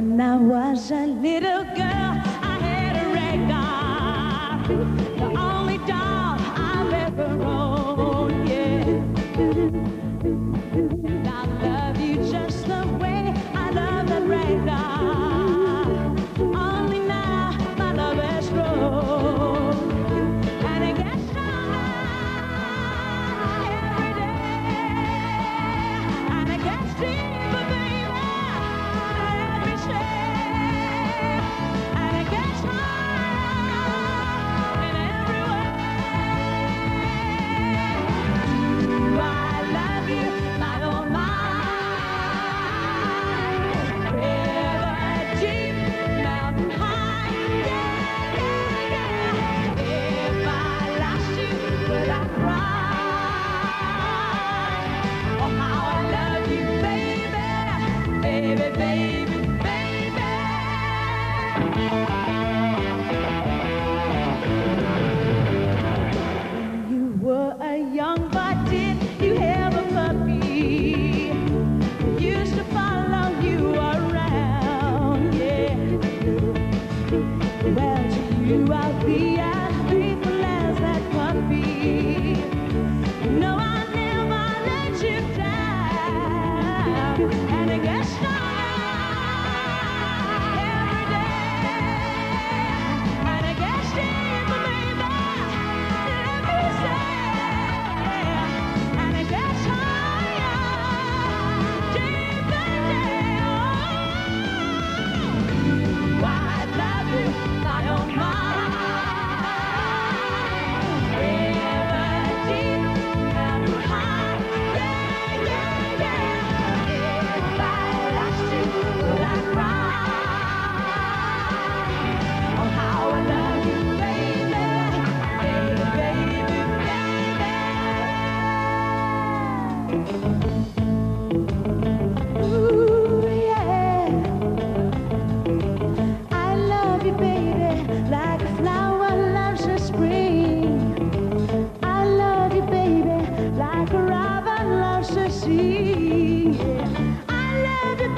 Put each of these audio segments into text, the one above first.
When I was a little girl, I had a red car, The only doll I've ever owned, yeah. baby, baby, baby.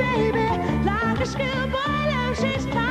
baby, like a schoolboy loves his time.